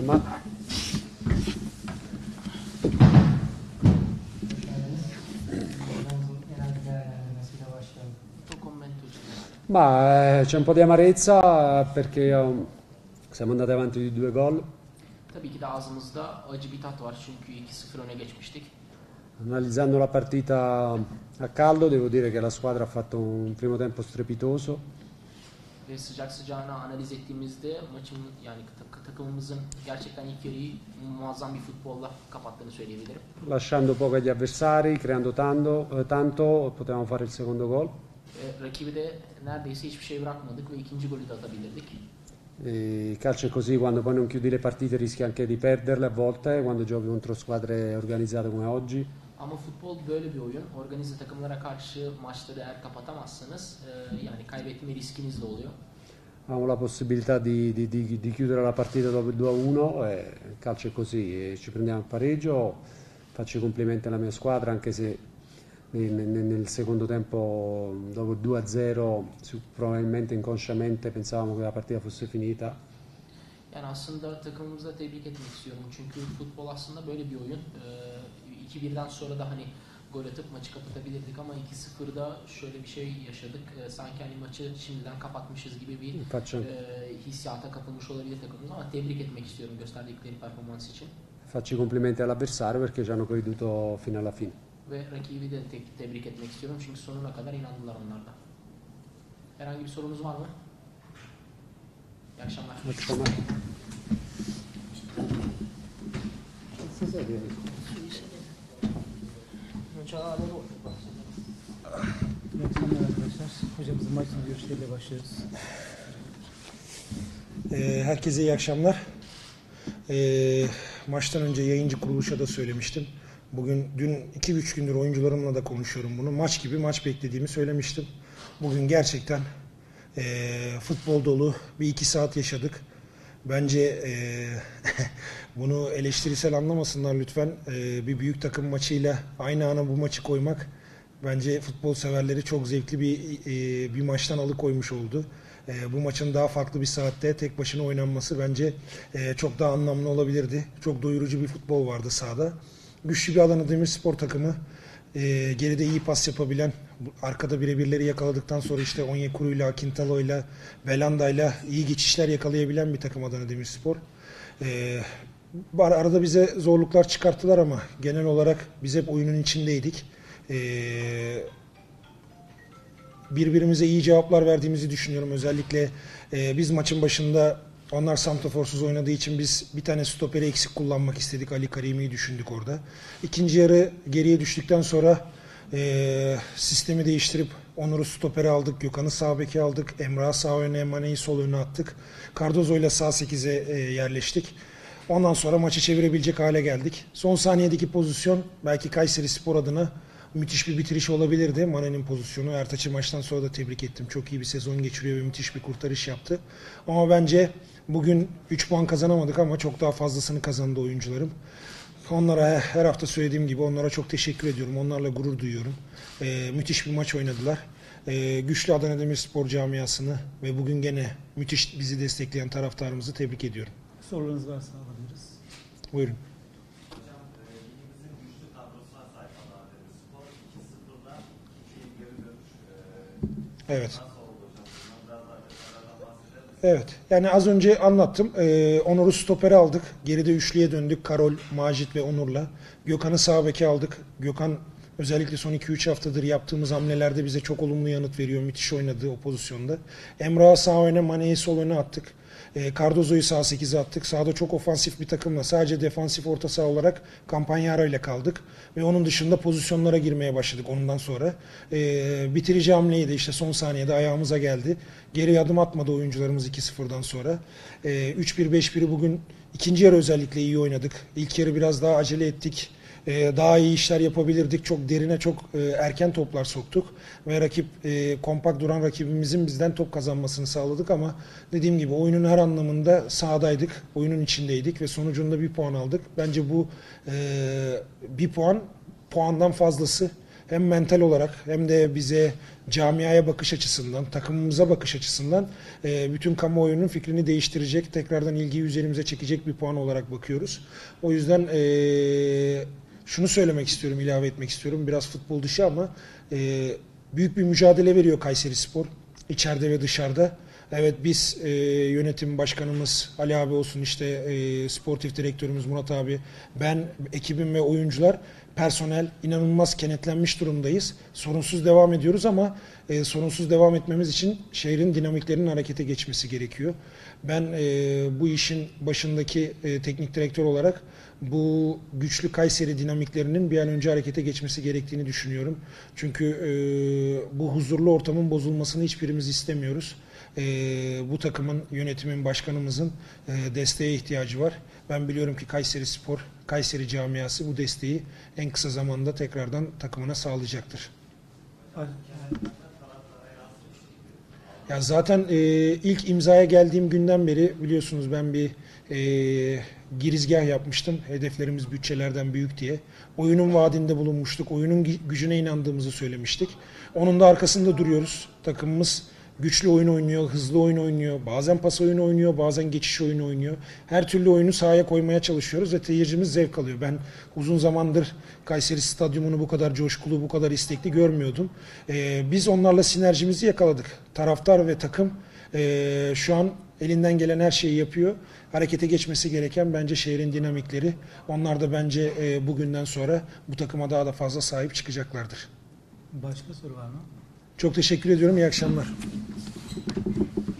Ma Ma eh, c'è un po' di amarezza perché um, siamo andati avanti di due gol. Tabii ki de ağzımızda acı bir tat var çünkü 2-0 öne geçmiştik. Analizzando la partita a caldo devo dire che la squadra ha fatto un primo tempo strepitoso. Ve sıcak sıcağına analiz ettiğimizde maçın yani tak- takımımızın gerçekten ilk yarıyı muazzam bir futbolla kapattığını söyleyebilirim. Lasciando poco agli avversari, creando tanto, eh, tanto potevamo fare il secondo gol. Ve rakibi de neredeyse hiçbir şey bırakmadık ve ikinci golü de atabilirdik. E il calcio è così, quando poi non chiudi le partite rischi anche di perderle a volte, quando giochi contro squadre organizzate come oggi. Ama futbol böyle bir oyun. Organize takımlara karşı maçları eğer kapatamazsanız e, yani kaybetme riskiniz de oluyor. Avevamo la possibilità di, di- di- di chiudere la partita dopo il 2-1 e il calcio è così, e ci prendiamo il pareggio, faccio i complimenti alla mia squadra anche se nel, nel- nel secondo tempo dopo il 2-0 su- probabilmente inconsciamente pensavamo che la partita fosse finita. Yani aslında takımımıza tebrik etmek istiyorum. Çünkü futbol aslında böyle bir oyun. Ee, 2-1'den sonra da hani gol atıp maçı kapatabilirdik ama 2-0'da şöyle bir şey yaşadık. Ee, sanki hani maçı şimdiden kapatmışız gibi bir Faccio, e, hissiyata kapılmış olabilir takımımız ama tebrik etmek istiyorum gösterdikleri performans için. faccio i complimenti all'avversario perché ci hanno creduto fino alla fine. Ve rakibi de te- tebrik etmek istiyorum çünkü sonuna kadar inandılar onlar da. Herhangi bir sorunuz var mı? İyi akşamlar. Facciamo- İyi akşamlar arkadaşlar. Hocamızın maçın görüşleriyle başlıyoruz. Ee, herkese iyi akşamlar. Ee, maçtan önce yayıncı kuruluşa da söylemiştim. Bugün dün 2-3 gündür oyuncularımla da konuşuyorum bunu. Maç gibi maç beklediğimi söylemiştim. Bugün gerçekten ee, futbol dolu bir iki saat yaşadık. Bence ee, bunu eleştirisel anlamasınlar lütfen. Ee, bir büyük takım maçıyla aynı ana bu maçı koymak bence futbol severleri çok zevkli bir ee, bir maçtan alıkoymuş oldu. Ee, bu maçın daha farklı bir saatte tek başına oynanması bence ee, çok daha anlamlı olabilirdi. Çok doyurucu bir futbol vardı sahada. Güçlü bir Adana Demirspor takımı. ee, geride iyi pas yapabilen, arkada birebirleri yakaladıktan sonra işte Onyekuru'yla, Akintalo'yla, Belanda'yla iyi geçişler yakalayabilen bir takım Adana Demirspor. Ee, arada bize zorluklar çıkarttılar ama genel olarak biz hep oyunun içindeydik. Ee, birbirimize iyi cevaplar verdiğimizi düşünüyorum. Özellikle e, biz maçın başında onlar santraforsuz oynadığı için biz bir tane stoperi eksik kullanmak istedik. Ali Karimi'yi düşündük orada. İkinci yarı geriye düştükten sonra e, sistemi değiştirip Onur'u stopere aldık. Gökhan'ı sağ beke aldık. Emrah'ı sağ öne, Emane'yi sol öne attık. Cardozo ile sağ 8'e e, yerleştik. Ondan sonra maçı çevirebilecek hale geldik. Son saniyedeki pozisyon belki Kayseri Spor adına müthiş bir bitiriş olabilirdi. Mane'nin pozisyonu. Ertaç'ı maçtan sonra da tebrik ettim. Çok iyi bir sezon geçiriyor ve müthiş bir kurtarış yaptı. Ama bence bugün 3 puan kazanamadık ama çok daha fazlasını kazandı oyuncularım. Onlara her hafta söylediğim gibi onlara çok teşekkür ediyorum. Onlarla gurur duyuyorum. Ee, müthiş bir maç oynadılar. Ee, güçlü Adana Demirspor camiasını ve bugün gene müthiş bizi destekleyen taraftarımızı tebrik ediyorum. Sorularınız varsa alabiliriz. Buyurun. Hocam Evet. Yani az önce anlattım. Ee, Onur'u stopere aldık. Geride üçlüye döndük. Karol, Macit ve Onur'la. Gökhan'ı sağ beke aldık. Gökhan özellikle son 2-3 haftadır yaptığımız hamlelerde bize çok olumlu yanıt veriyor. Müthiş oynadı o pozisyonda. Emrah'ı sağ öne, Mane'yi sol öne attık. E, Cardozo'yu sağ 8'e attık. Sağda çok ofansif bir takımla sadece defansif orta saha olarak Campagnaro ile kaldık. Ve onun dışında pozisyonlara girmeye başladık ondan sonra. E, bitirici hamleyi de işte son saniyede ayağımıza geldi. Geri adım atmadı oyuncularımız 2-0'dan sonra. E, 3-1-5-1'i bugün ikinci yarı özellikle iyi oynadık. İlk yarı biraz daha acele ettik. Ee, daha iyi işler yapabilirdik. Çok derine çok e, erken toplar soktuk ve rakip e, kompakt duran rakibimizin bizden top kazanmasını sağladık ama dediğim gibi oyunun her anlamında sahadaydık, oyunun içindeydik ve sonucunda bir puan aldık. Bence bu e, bir puan puandan fazlası hem mental olarak hem de bize camiaya bakış açısından, takımımıza bakış açısından bütün kamuoyunun fikrini değiştirecek, tekrardan ilgiyi üzerimize çekecek bir puan olarak bakıyoruz. O yüzden şunu söylemek istiyorum, ilave etmek istiyorum. Biraz futbol dışı ama e, büyük bir mücadele veriyor Kayseri Spor içeride ve dışarıda. Evet biz e, yönetim başkanımız Ali abi olsun işte e, sportif direktörümüz Murat abi ben ekibim ve oyuncular personel inanılmaz kenetlenmiş durumdayız. Sorunsuz devam ediyoruz ama e, sorunsuz devam etmemiz için şehrin dinamiklerinin harekete geçmesi gerekiyor. Ben e, bu işin başındaki e, teknik direktör olarak bu güçlü Kayseri dinamiklerinin bir an önce harekete geçmesi gerektiğini düşünüyorum. Çünkü e, bu huzurlu ortamın bozulmasını hiçbirimiz istemiyoruz. E, bu takımın, yönetimin, başkanımızın e, desteğe ihtiyacı var. Ben biliyorum ki Kayseri Spor, Kayseri camiası bu desteği en kısa zamanda tekrardan takımına sağlayacaktır. Ya zaten e, ilk imzaya geldiğim günden beri biliyorsunuz ben bir e, girizgah yapmıştım. Hedeflerimiz bütçelerden büyük diye. Oyunun vaadinde bulunmuştuk. Oyunun gü- gücüne inandığımızı söylemiştik. Onun da arkasında duruyoruz. Takımımız güçlü oyun oynuyor, hızlı oyun oynuyor. Bazen pas oyunu oynuyor, bazen geçiş oyunu oynuyor. Her türlü oyunu sahaya koymaya çalışıyoruz ve seyircimiz zevk alıyor. Ben uzun zamandır Kayseri Stadyumunu bu kadar coşkulu, bu kadar istekli görmüyordum. Ee, biz onlarla sinerjimizi yakaladık. Taraftar ve takım ee, şu an elinden gelen her şeyi yapıyor. Harekete geçmesi gereken bence şehrin dinamikleri. Onlar da bence e, bugünden sonra bu takıma daha da fazla sahip çıkacaklardır. Başka soru var mı? Çok teşekkür ediyorum. İyi akşamlar. Thank you.